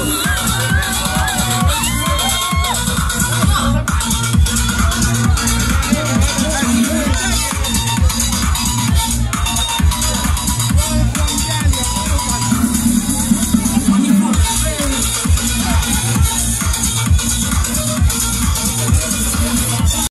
Oh.